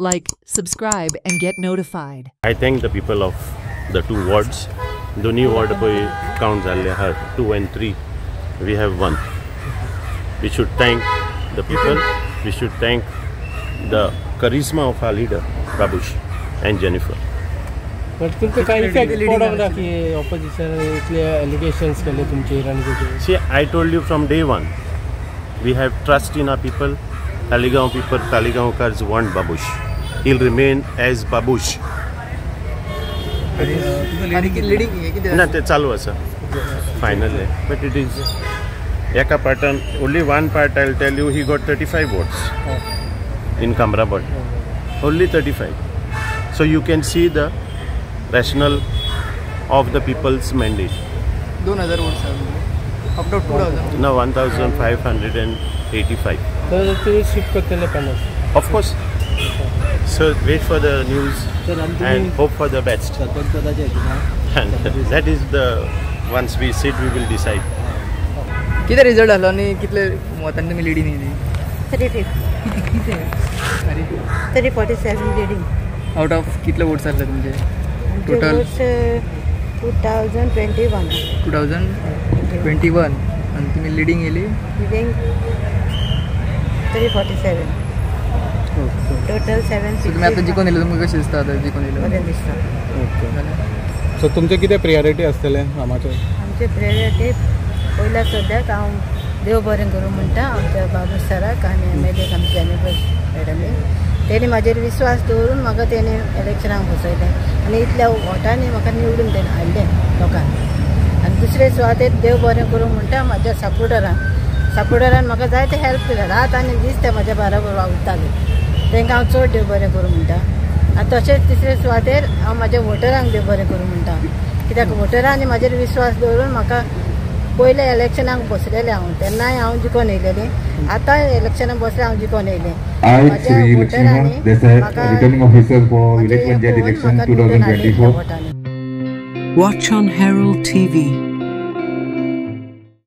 Like, subscribe, and get notified. I thank the people of the two wards. दोन्ही ward पळय count जाल्ले आहात two and three we have one we should thank the people we should thank the charisma of our leader Babush and Jennifer but तुमचं काय effect पडोंक ना की opposition इतले allegations केले तुमचेर आनी तुजे See, I told you from day one, we have trust in our people. Taligaon people, Taligaonkars want Babush. He'll remain as Babush. ना ते चालू आसा फायनल बट इट इज एका पार्टान only one part I tell you he got thirty five votes in कामराबट only thirty five so you can see the rational of the people's mandate दोन हजार votes ना one thousand five hundred and eighty five तर So wait for the news and hope for the best. And that is the once we sit we will decide. किती result आलो आणि कितले मतांनी तुम्ही लिडींग येयली three fifty three forty seven leading out of कितले votes आसले तुमचे? Total? Two thousand twenty one two thousand twenty one आणि तुम्ही लिडींग येयली leading three forty seven total seven तुम्ही आता जिखून येयले तुमकां कशें दिसता आता येयलो बरें दिसता सो तुमचे कितें प्रियोरिटी आसतलें कामाचें आमचे प्रेरिटी पयल्या सद्याक हांव देव बरें करूं म्हणटा आमच्या बाबू सराक आनी एम एल एक आमचे जेनिफर मॅडमी तेणी म्हाजेर विश्वास दवरून म्हाका तेणी इलेक्शनाक बसयलें आनी इतल्या वोटांनी म्हाका निवडून तेणें हाडलें लोकांक आनी दुसरे सुवातेर देव बरें करूं म्हणटा म्हाज्या सपोर्टरांक सपोर्टरान म्हाका जायते हेल्प केलें. रात आनी दीस ते म्हाज्या बरोबर वावुरताले तांकां हांव चड देव बरें करूं म्हणटा आनी तशेंच तिसरे सुवातेर हांव म्हाज्या वोटरांक देव बरें करूं म्हणटा कित्याक वोटरांनी म्हाजेर विश्वास दवरून म्हाका पयले इलेक्शनाक बसलेलें हांव तेन्नाय हांव जिखोन येयलेली आतां इलेक्शनाक बसलें हांव जिखोन येयलें म्हाज्या वोटरांनी म्हाका Village हें Panchayat पळोवन election म्हाका निवडून हाडलें 2024. त्या वोटांनी. Watch on Herald TV.